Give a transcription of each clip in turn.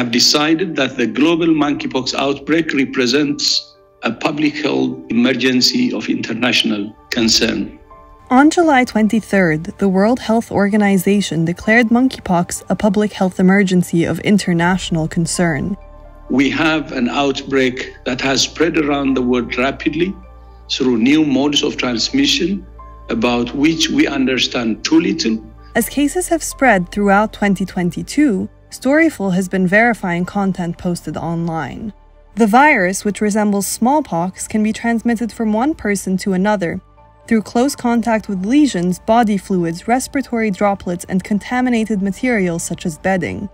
have decided that the global monkeypox outbreak represents a public health emergency of international concern. On July 23rd, the World Health Organization declared monkeypox a public health emergency of international concern. We have an outbreak that has spread around the world rapidly through new modes of transmission about which we understand too little. As cases have spread throughout 2022, Storyful has been verifying content posted online. The virus, which resembles smallpox, can be transmitted from one person to another through close contact with lesions, body fluids, respiratory droplets, and contaminated materials such as bedding.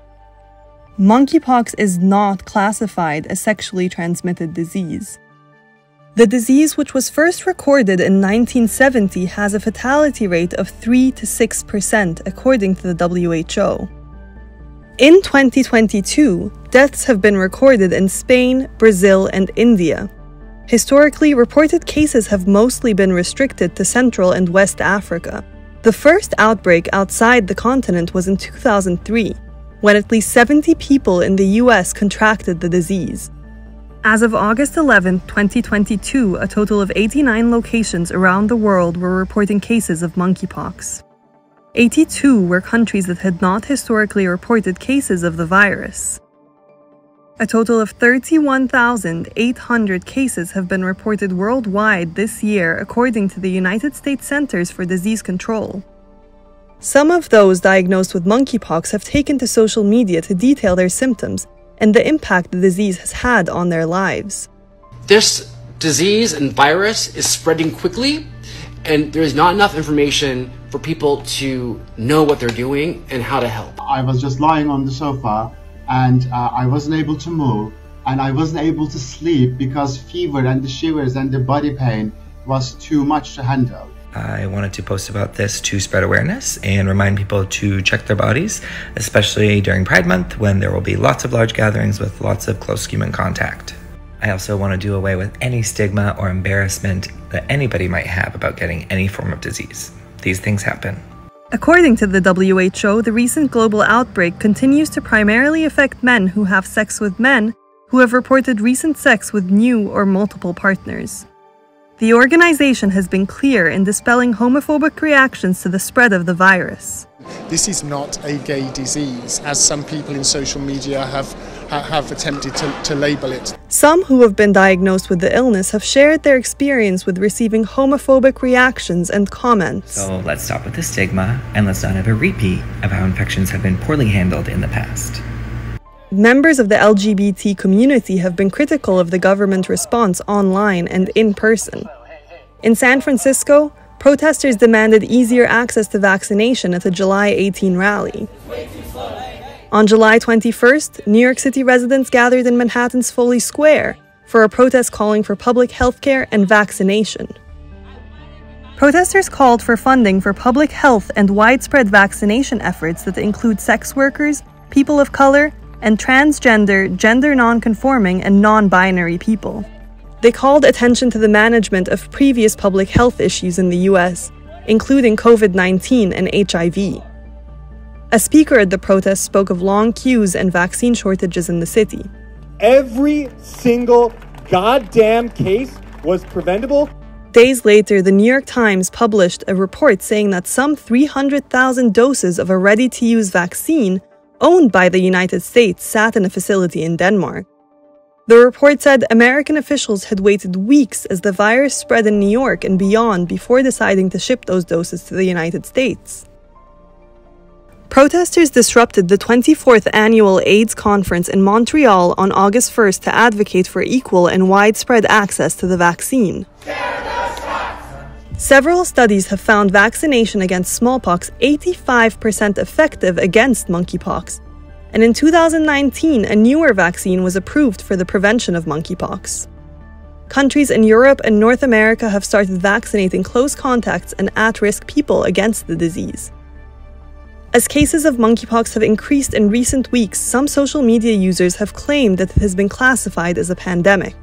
Monkeypox is not classified as sexually transmitted disease. The disease, which was first recorded in 1970, has a fatality rate of 3 to 6%, according to the WHO. In 2022, deaths have been recorded in Spain, Brazil, and India. Historically, reported cases have mostly been restricted to Central and West Africa. The first outbreak outside the continent was in 2003, when at least 70 people in the US contracted the disease. As of August 11, 2022, a total of 89 locations around the world were reporting cases of monkeypox. 82 were countries that had not historically reported cases of the virus. A total of 31,800 cases have been reported worldwide this year, according to the United States Centers for Disease Control. Some of those diagnosed with monkeypox have taken to social media to detail their symptoms and the impact the disease has had on their lives. This disease and virus is spreading quickly, and there is not enough information for people to know what they're doing and how to help. I was just lying on the sofa and uh, I wasn't able to move and I wasn't able to sleep because fever and the shivers and the body pain was too much to handle. I wanted to post about this to spread awareness and remind people to check their bodies, especially during Pride Month when there will be lots of large gatherings with lots of close human contact. I also want to do away with any stigma or embarrassment that anybody might have about getting any form of disease. These things happen. According to the WHO, the recent global outbreak continues to primarily affect men who have sex with men who have reported recent sex with new or multiple partners. The organization has been clear in dispelling homophobic reactions to the spread of the virus. This is not a gay disease, as some people in social media have, have attempted to, to label it. Some who have been diagnosed with the illness have shared their experience with receiving homophobic reactions and comments. So let's stop with the stigma and let's not have a repeat of how infections have been poorly handled in the past. Members of the LGBT community have been critical of the government response online and in person. In San Francisco, protesters demanded easier access to vaccination at the July 18 rally. On July 21st, New York City residents gathered in Manhattan's Foley Square for a protest calling for public health care and vaccination. Protesters called for funding for public health and widespread vaccination efforts that include sex workers, people of color, and transgender, gender nonconforming, and non binary people. They called attention to the management of previous public health issues in the US, including COVID 19 and HIV. A speaker at the protest spoke of long queues and vaccine shortages in the city. Every single goddamn case was preventable. Days later, the New York Times published a report saying that some 300,000 doses of a ready to use vaccine owned by the United States, sat in a facility in Denmark. The report said American officials had waited weeks as the virus spread in New York and beyond before deciding to ship those doses to the United States. Protesters disrupted the 24th annual AIDS conference in Montreal on August 1st to advocate for equal and widespread access to the vaccine. Several studies have found vaccination against smallpox 85% effective against monkeypox. And in 2019, a newer vaccine was approved for the prevention of monkeypox. Countries in Europe and North America have started vaccinating close contacts and at risk people against the disease. As cases of monkeypox have increased in recent weeks, some social media users have claimed that it has been classified as a pandemic.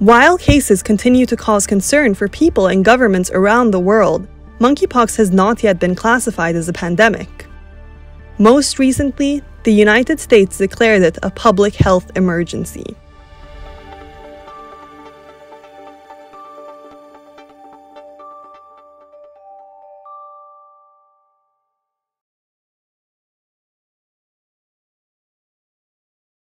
While cases continue to cause concern for people and governments around the world, monkeypox has not yet been classified as a pandemic. Most recently, the United States declared it a public health emergency.